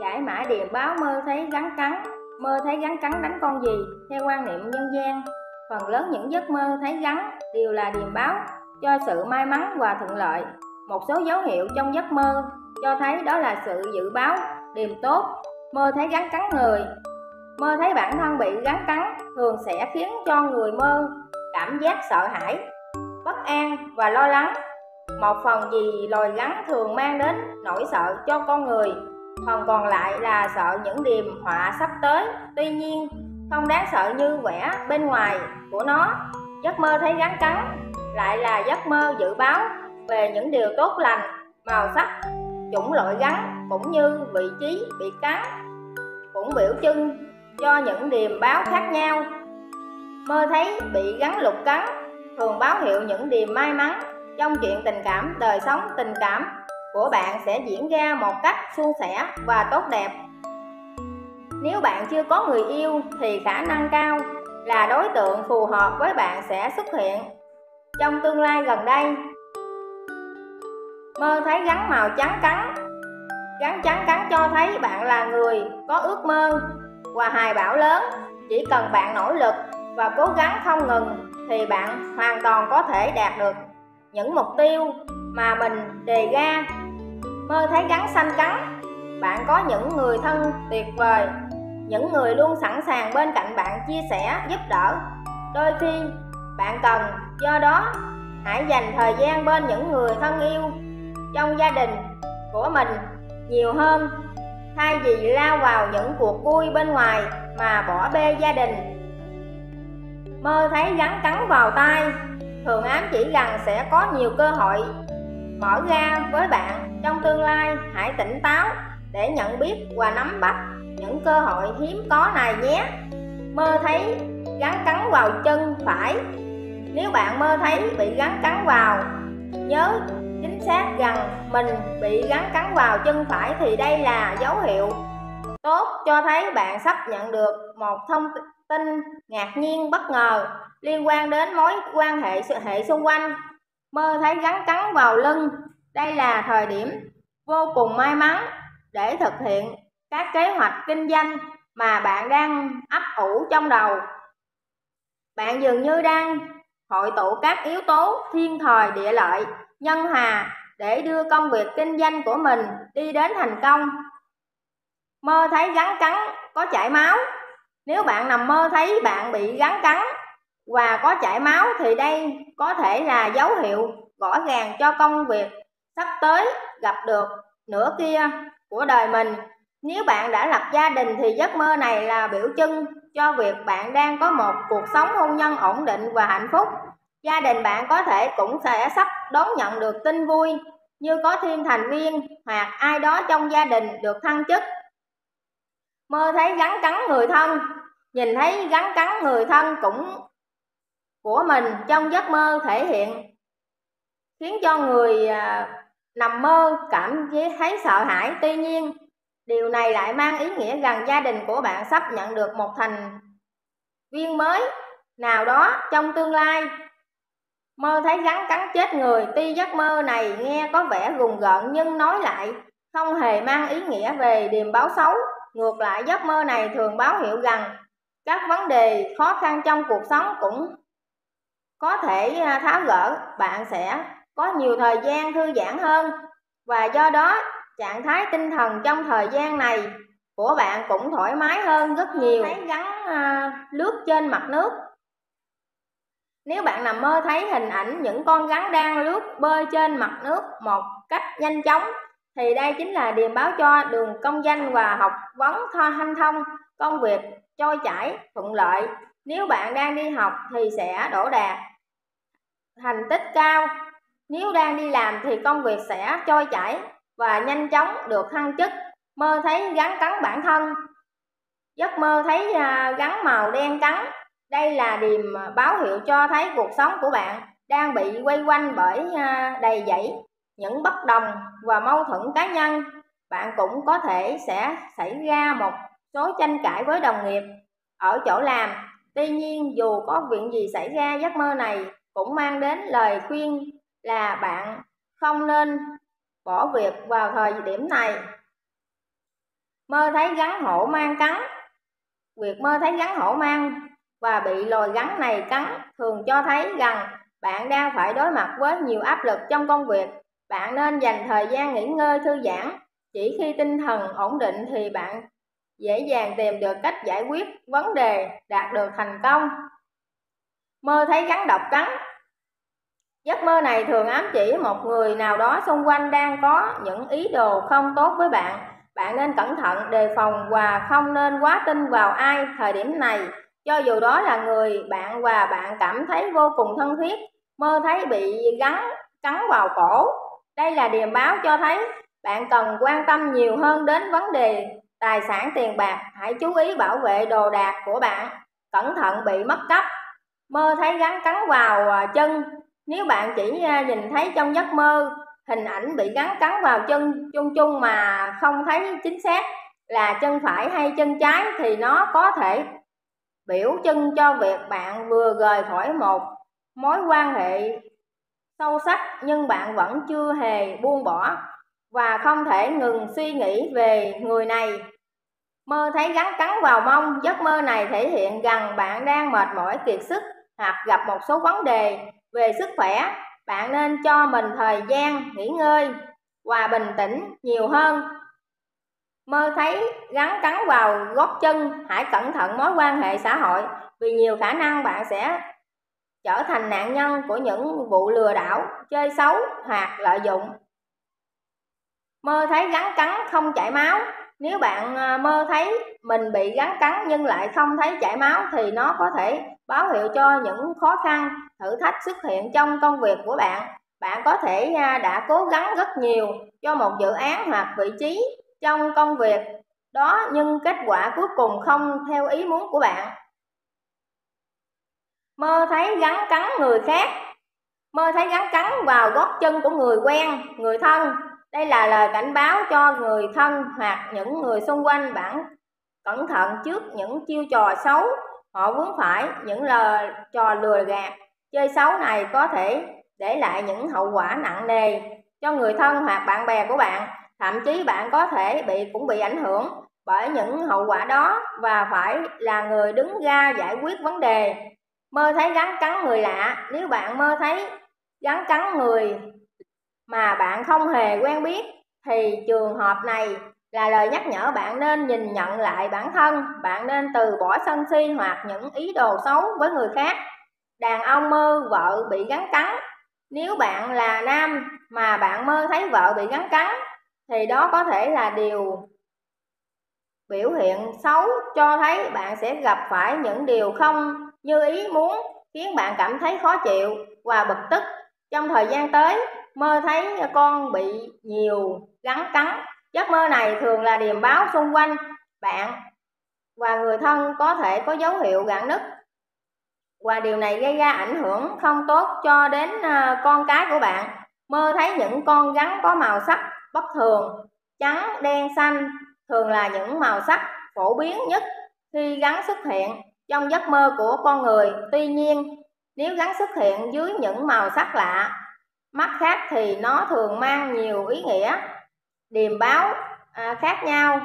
Giải mã điềm báo mơ thấy rắn cắn Mơ thấy rắn cắn đánh con gì Theo quan niệm dân gian. Phần lớn những giấc mơ thấy rắn đều là điềm báo cho sự may mắn và thuận lợi. Một số dấu hiệu trong giấc mơ cho thấy đó là sự dự báo điềm tốt Mơ thấy rắn cắn người. Mơ thấy bản thân bị rắn cắn thường sẽ khiến cho người mơ cảm giác sợ hãi, bất an và lo lắng. Một phần gì loài rắn thường mang đến nỗi sợ cho con người, phần còn lại là sợ những điềm họa sắp tới. Tuy nhiên, không đáng sợ như vẻ bên ngoài của nó. Giấc mơ thấy gắn cắn lại là giấc mơ dự báo về những điều tốt lành, màu sắc, chủng loại gắn cũng như vị trí bị cắn cũng biểu trưng cho những điềm báo khác nhau mơ thấy bị gắn lục cắn thường báo hiệu những điềm may mắn trong chuyện tình cảm đời sống tình cảm của bạn sẽ diễn ra một cách suôn sẻ và tốt đẹp. Nếu bạn chưa có người yêu thì khả năng cao là đối tượng phù hợp với bạn sẽ xuất hiện trong tương lai gần đây. Mơ thấy gắn màu trắng cắn, gắn trắng cắn cho thấy bạn là người có ước mơ và hài bão lớn. Chỉ cần bạn nỗ lực và cố gắng không ngừng thì bạn hoàn toàn có thể đạt được những mục tiêu mà mình đề ra mơ thấy gắn xanh cắn bạn có những người thân tuyệt vời, những người luôn sẵn sàng bên cạnh bạn chia sẻ, giúp đỡ. Đôi khi, bạn cần, do đó, hãy dành thời gian bên những người thân yêu trong gia đình của mình nhiều hơn. Thay vì lao vào những cuộc vui bên ngoài mà bỏ bê gia đình. Mơ thấy rắn cắn vào tay, thường ám chỉ rằng sẽ có nhiều cơ hội mở ra với bạn trong tương lai, hãy tỉnh táo để nhận biết và nắm bắt những cơ hội hiếm có này nhé. Mơ thấy gắn cắn vào chân phải. Nếu bạn mơ thấy bị gắn cắn vào, nhớ chính xác rằng mình bị gắn cắn vào chân phải thì đây là dấu hiệu tốt cho thấy bạn sắp nhận được một thông tin ngạc nhiên bất ngờ liên quan đến mối quan hệ sự, hệ xung quanh mơ thấy rắn cắn vào lưng. Đây là thời điểm vô cùng may mắn để thực hiện các kế hoạch kinh doanh mà bạn đang ấp ủ trong đầu. Bạn dường như đang hội tụ các yếu tố thiên thời địa lợi, nhân hòa để đưa công việc kinh doanh của mình đi đến thành công. Mơ thấy rắn cắn có chảy máu. Nếu bạn nằm mơ thấy bạn bị rắn cắn và có chảy máu thì đây có thể là dấu hiệu rõ ràng cho công việc sắp tới gặp được nửa kia của đời mình. Nếu bạn đã lập gia đình thì giấc mơ này là biểu trưng cho việc bạn đang có một cuộc sống hôn nhân ổn định và hạnh phúc. Gia đình bạn có thể cũng sẽ sắp đón nhận được tin vui như có thêm thành viên hoặc ai đó trong gia đình được thăng chức. Mơ thấy gắn cắn người thân, nhìn thấy gắn cắn người thân cũng của mình trong giấc mơ thể hiện khiến cho người à, nằm mơ cảm thấy sợ hãi. Tuy nhiên điều này lại mang ý nghĩa rằng gia đình của bạn sắp nhận được một thành viên mới nào đó trong tương lai. Mơ thấy rắn cắn chết người tuy giấc mơ này nghe có vẻ gùng gợn nhưng nói lại không hề mang ý nghĩa về điềm báo xấu. Ngược lại giấc mơ này thường báo hiệu rằng các vấn đề khó khăn trong cuộc sống cũng có thể à, tháo gỡ bạn sẽ có nhiều thời gian thư giãn hơn. Và do đó trạng thái tinh thần trong thời gian này của bạn cũng thoải mái hơn rất nhiều. thấy gắn à, lướt trên mặt nước. Nếu bạn nằm mơ thấy hình ảnh những con rắn đang lướt bơi trên mặt nước một cách nhanh chóng thì đây chính là điềm báo cho đường công danh và học vấn tho hanh thông công việc trôi chảy thuận lợi nếu bạn đang đi học thì sẽ đổ đạt thành tích cao. Nếu đang đi làm thì công việc sẽ trôi chảy và nhanh chóng được thăng chức. Mơ thấy gắn cắn bản thân. Giấc mơ thấy à, gắn màu đen cắn đây là điềm báo hiệu cho thấy cuộc sống của bạn đang bị quay quanh bởi à, đầy dẫy những bất đồng và mâu thuẫn cá nhân. Bạn cũng có thể sẽ xảy ra một số tranh cãi với đồng nghiệp ở chỗ làm tuy nhiên, dù có chuyện gì xảy ra, giấc mơ này cũng mang đến lời khuyên là bạn không nên bỏ việc vào thời điểm này. Mơ thấy rắn hổ mang cắn. Việc mơ thấy rắn hổ mang và bị lòi rắn này cắn thường cho thấy rằng bạn đang phải đối mặt với nhiều áp lực trong công việc. Bạn nên dành thời gian nghỉ ngơi, thư giãn. Chỉ khi tinh thần ổn định thì bạn dễ dàng tìm được cách giải quyết vấn đề đạt được thành công. Mơ thấy rắn độc cắn. Giấc mơ này thường ám chỉ một người nào đó xung quanh đang có những ý đồ không tốt với bạn. Bạn nên cẩn thận đề phòng và không nên quá tin vào ai thời điểm này. Cho dù đó là người, bạn và bạn cảm thấy vô cùng thân thiết. Mơ thấy bị gắn, cắn vào cổ. Đây là điềm báo cho thấy bạn cần quan tâm nhiều hơn đến vấn đề tài sản tiền bạc, hãy chú ý bảo vệ đồ đạc của bạn. Cẩn thận bị mất cắp mơ thấy rắn cắn vào à, chân. Nếu bạn chỉ à, nhìn thấy trong giấc mơ, hình ảnh bị rắn cắn vào chân chung chung mà không thấy chính xác là chân phải hay chân trái thì nó có thể biểu trưng cho việc bạn vừa rời khỏi một mối quan hệ sâu sắc nhưng bạn vẫn chưa hề buông bỏ và không thể ngừng suy nghĩ về người này. Mơ thấy gắn cắn vào mông, giấc mơ này thể hiện rằng bạn đang mệt mỏi, kiệt sức, hoặc gặp một số vấn đề về sức khỏe. Bạn nên cho mình thời gian nghỉ ngơi và bình tĩnh nhiều hơn. Mơ thấy gắn cắn vào gót chân, hãy cẩn thận mối quan hệ xã hội, vì nhiều khả năng bạn sẽ trở thành nạn nhân của những vụ lừa đảo, chơi xấu hoặc lợi dụng mơ thấy rắn cắn không chảy máu. Nếu bạn ờ, mơ thấy mình bị rắn cắn nhưng lại không thấy chảy máu thì nó có thể báo hiệu cho những khó khăn, thử thách xuất hiện trong công việc của bạn. Bạn có thể à, đã cố gắng rất nhiều cho một dự án hoặc vị trí trong công việc đó nhưng kết quả cuối cùng không theo ý muốn của bạn. Mơ thấy rắn cắn người khác. Mơ thấy rắn cắn vào gót chân của người quen, người thân đây là lời cảnh báo cho người thân hoặc những người xung quanh bạn. Cẩn thận trước những chiêu trò xấu. Họ vướng phải những lời trò lừa gạt, chơi xấu này có thể để lại những hậu quả nặng nề cho người thân hoặc bạn bè của bạn. Thậm chí bạn có thể bị, cũng bị ảnh hưởng bởi những hậu quả đó và phải là người đứng ra giải quyết vấn đề. Mơ thấy gắn cắn người lạ. Nếu bạn mơ thấy gắn cắn người mà bạn không hề quen biết, thì trường hợp này là lời nhắc nhở bạn nên nhìn nhận lại bản thân. Bạn nên từ bỏ sân si hoặc những ý đồ xấu với người khác. Đàn ông mơ vợ bị gắn cắn. Nếu bạn là nam mà bạn mơ thấy vợ bị gắn cắn, thì đó có thể là điều biểu hiện xấu, cho thấy bạn sẽ gặp phải những điều không như ý muốn, khiến bạn cảm thấy khó chịu và bực tức. Trong thời gian tới mơ thấy con bị nhiều gắn cắn giấc mơ này thường là điềm báo xung quanh bạn và người thân có thể có dấu hiệu gạn nứt. Và điều này gây ra ảnh hưởng không tốt cho đến à, con cái của bạn. Mơ thấy những con rắn có màu sắc bất thường, trắng, đen, xanh thường là những màu sắc phổ biến nhất khi gắn xuất hiện trong giấc mơ của con người. Tuy nhiên, nếu gắn xuất hiện dưới những màu sắc lạ mắt khác thì nó thường mang nhiều ý nghĩa điềm báo à, khác nhau.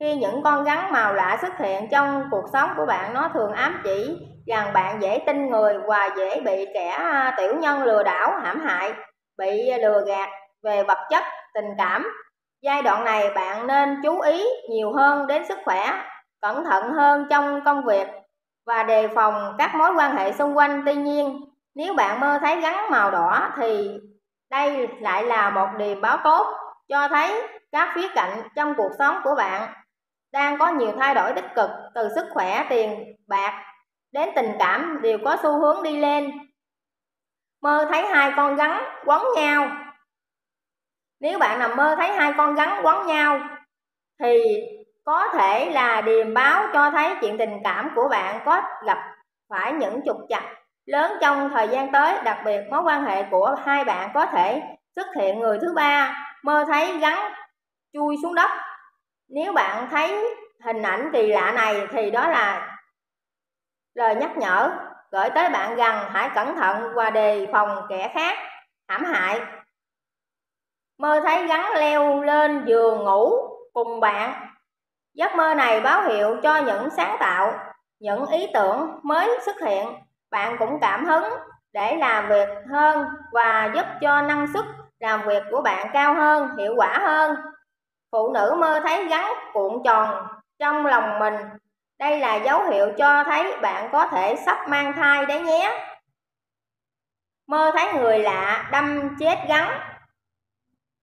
Khi những con rắn màu lạ xuất hiện trong cuộc sống của bạn nó thường ám chỉ rằng bạn dễ tin người và dễ bị kẻ à, tiểu nhân lừa đảo hãm hại bị lừa gạt về vật chất tình cảm. Giai đoạn này bạn nên chú ý nhiều hơn đến sức khỏe cẩn thận hơn trong công việc và đề phòng các mối quan hệ xung quanh. Tuy nhiên nếu bạn mơ thấy gắn màu đỏ thì đây lại là một điềm báo tốt cho thấy các khía cạnh trong cuộc sống của bạn đang có nhiều thay đổi tích cực từ sức khỏe, tiền, bạc đến tình cảm đều có xu hướng đi lên. Mơ thấy hai con rắn quấn nhau. Nếu bạn nằm mơ thấy hai con rắn quấn nhau thì có thể là điềm báo cho thấy chuyện tình cảm của bạn có gặp phải những trục chặt lớn trong thời gian tới đặc biệt mối quan hệ của hai bạn có thể xuất hiện người thứ ba mơ thấy gắn chui xuống đất. Nếu bạn thấy hình ảnh kỳ lạ này thì đó là lời nhắc nhở gửi tới bạn rằng hãy cẩn thận và đề phòng kẻ khác hãm hại. Mơ thấy gắn leo lên giường ngủ cùng bạn. Giấc mơ này báo hiệu cho những sáng tạo, những ý tưởng mới xuất hiện. Bạn cũng cảm hứng để làm việc hơn và giúp cho năng suất làm việc của bạn cao hơn, hiệu quả hơn. Phụ nữ mơ thấy gắn cuộn tròn trong lòng mình. Đây là dấu hiệu cho thấy bạn có thể sắp mang thai đấy nhé. Mơ thấy người lạ đâm chết gắn.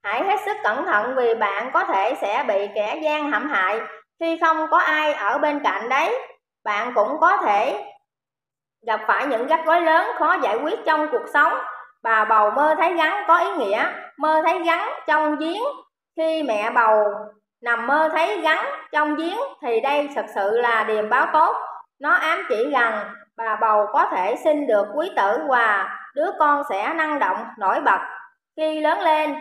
Hãy hết sức cẩn thận vì bạn có thể sẽ bị kẻ gian hãm hại khi không có ai ở bên cạnh đấy. Bạn cũng có thể gặp phải những rắc rối lớn khó giải quyết trong cuộc sống. Bà bầu mơ thấy gắn có ý nghĩa, mơ thấy gắn trong giếng. Khi mẹ bầu nằm mơ thấy gắn trong giếng thì đây thật sự là điềm báo tốt. Nó ám chỉ rằng bà bầu có thể sinh được quý tử và đứa con sẽ năng động, nổi bật. Khi lớn lên,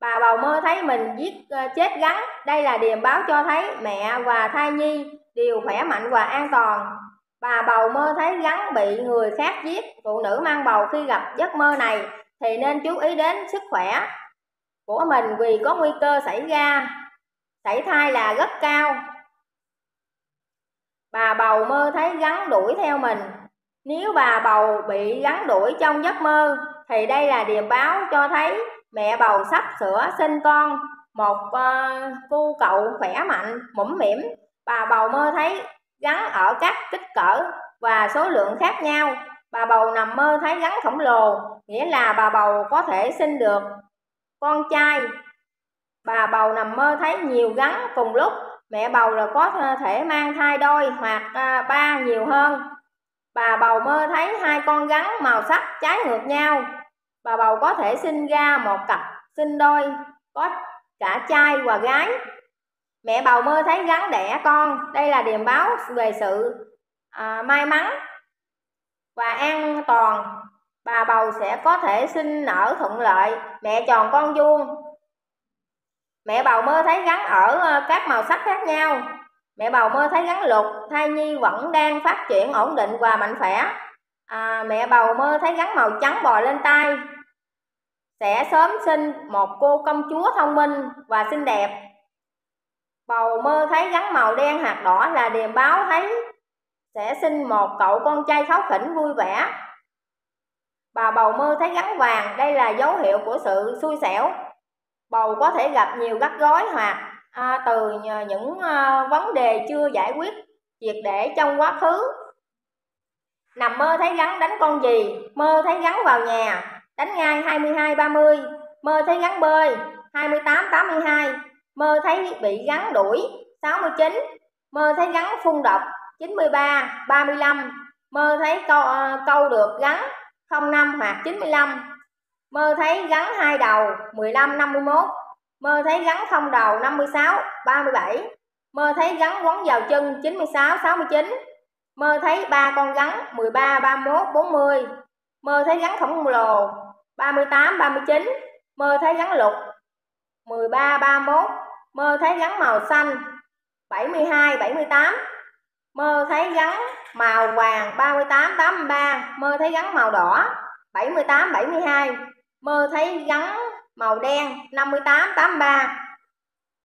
bà bầu mơ thấy mình giết ờ, chết gắn. Đây là điềm báo cho thấy mẹ và thai nhi đều khỏe mạnh và an toàn. Bà bầu mơ thấy rắn bị người khác giết, phụ nữ mang bầu khi gặp giấc mơ này thì nên chú ý đến sức khỏe của mình vì có nguy cơ xảy ra sảy thai là rất cao. Bà bầu mơ thấy rắn đuổi theo mình. Nếu bà bầu bị rắn đuổi trong giấc mơ thì đây là điềm báo cho thấy mẹ bầu sắp sửa sinh con một uh, cu cậu khỏe mạnh, mũm mỉm. Bà bầu mơ thấy gắn ở các kích cỡ và số lượng khác nhau. Bà bầu nằm mơ thấy gắn khổng lồ, nghĩa là bà bầu có thể sinh được con trai. Bà bầu nằm mơ thấy nhiều gắn cùng lúc, mẹ bầu là có thể mang thai đôi hoặc à, ba nhiều hơn. Bà bầu mơ thấy hai con gắn màu sắc trái ngược nhau. Bà bầu có thể sinh ra một cặp sinh đôi, có cả trai và gái. Mẹ bầu mơ thấy gắn đẻ con, đây là điềm báo về sự à, may mắn và an toàn. Bà bầu sẽ có thể sinh nở thuận lợi, mẹ tròn con vuông. Mẹ bầu mơ thấy gắn ở à, các màu sắc khác nhau. Mẹ bầu mơ thấy gắn lục, thai nhi vẫn đang phát triển ổn định và mạnh khỏe. À, mẹ bầu mơ thấy gắn màu trắng bò lên tay. Sẽ sớm sinh một cô công chúa thông minh và xinh đẹp Bầu mơ thấy gắn màu đen hạt đỏ là điềm báo thấy sẽ sinh một cậu con trai kháu khỉnh vui vẻ. Bà bầu mơ thấy gắn vàng, đây là dấu hiệu của sự xui xẻo. Bầu có thể gặp nhiều rắc rối hoặc à, từ những à, vấn đề chưa giải quyết triệt để trong quá khứ. Nằm mơ thấy gắn đánh con gì? Mơ thấy gắn vào nhà, đánh ngay 22 30, mơ thấy gắn bơi 28 82 mơ thấy bị gắn đuổi 69 mơ thấy gắn phun độc 93 35 mơ thấy câu, uh, ờ, câu được gắn 05 hoặc 95 mơ thấy gắn hai đầu 15 51 mơ thấy gắn không đầu 56 37 mơ thấy gắn quấn vào chân 96 69 mơ thấy ba con gắn 13 31 40 mơ thấy gắn khổng lồ 38 39 mơ thấy gắn lục 13 31 mơ thấy gắn màu xanh 72 78 mơ thấy gắn màu vàng 38 83 mơ thấy gắn màu đỏ 78 72 mơ thấy gắn màu đen 58 83